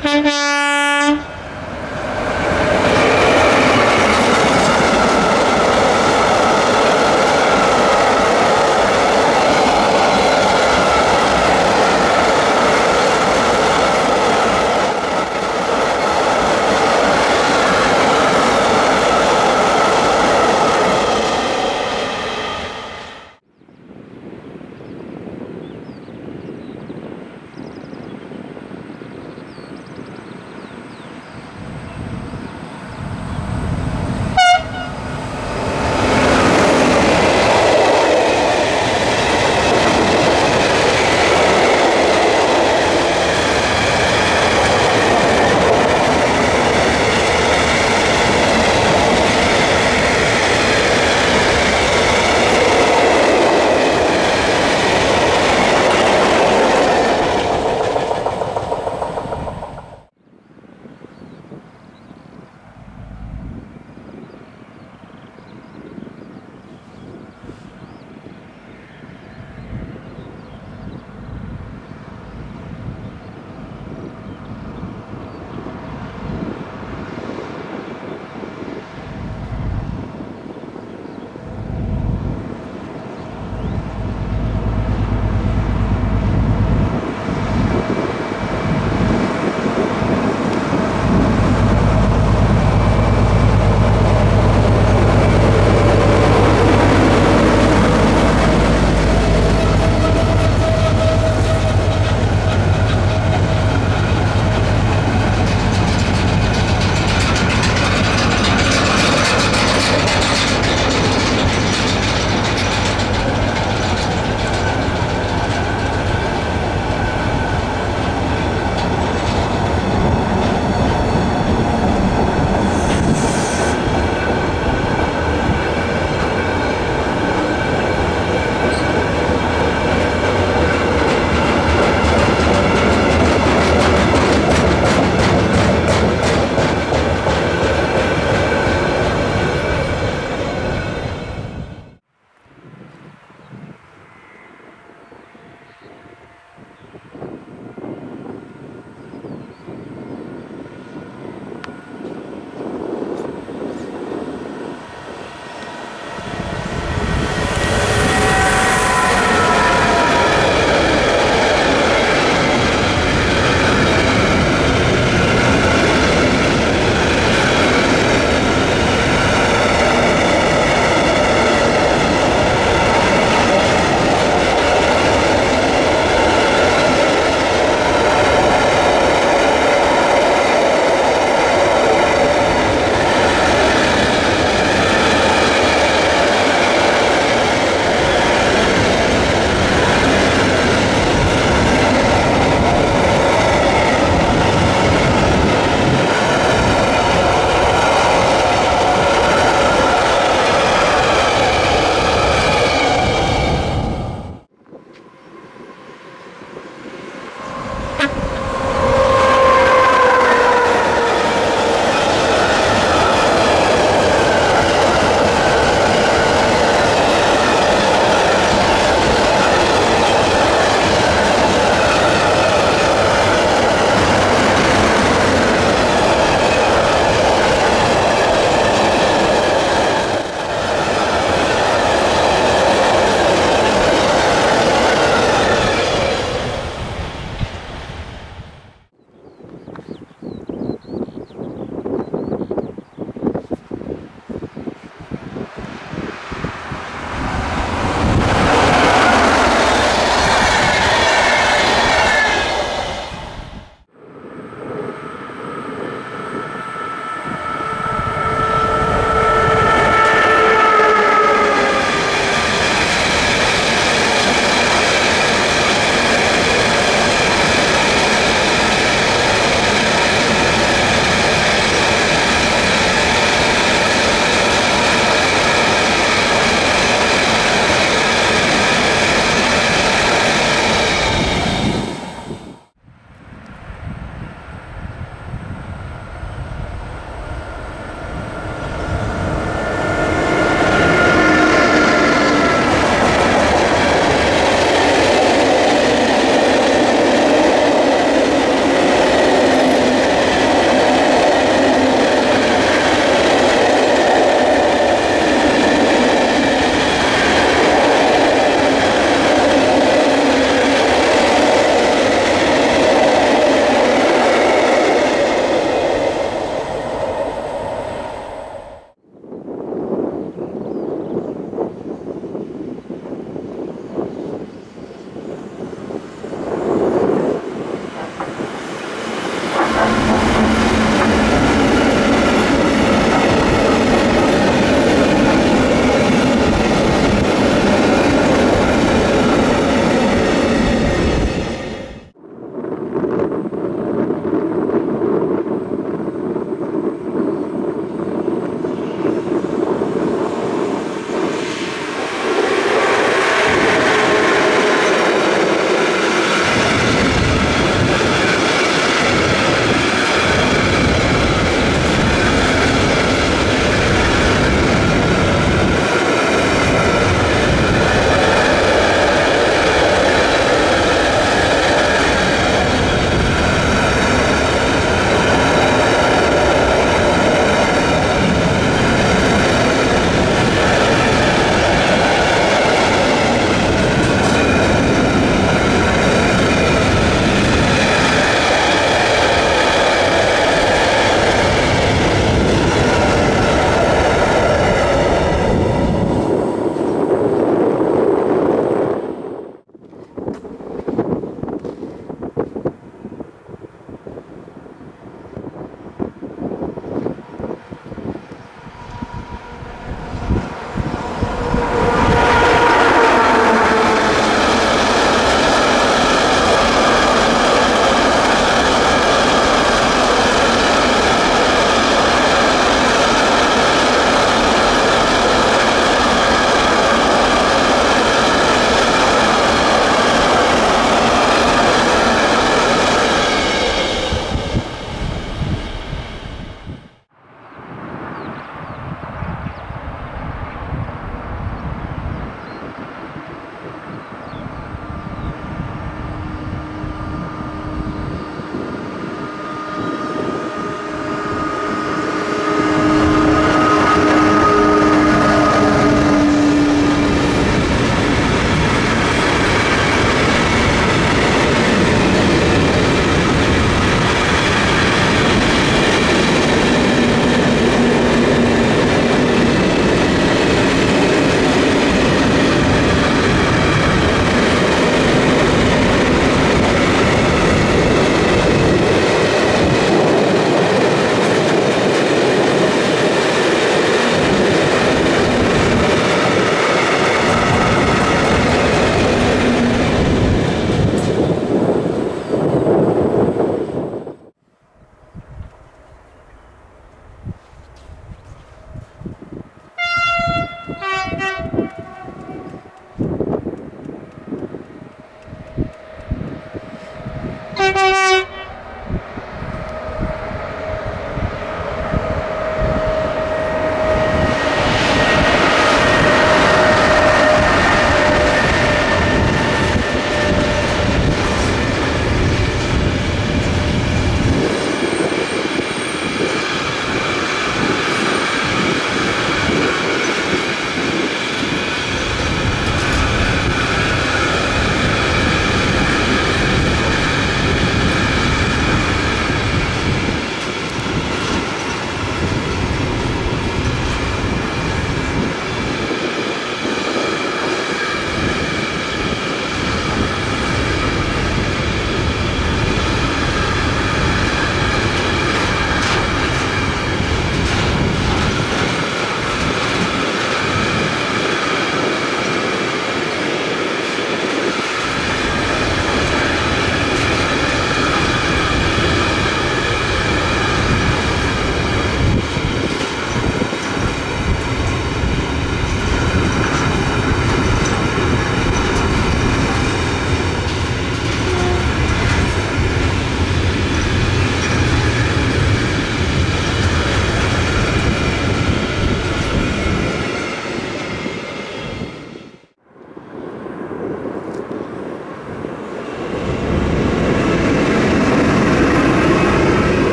Mm-hmm.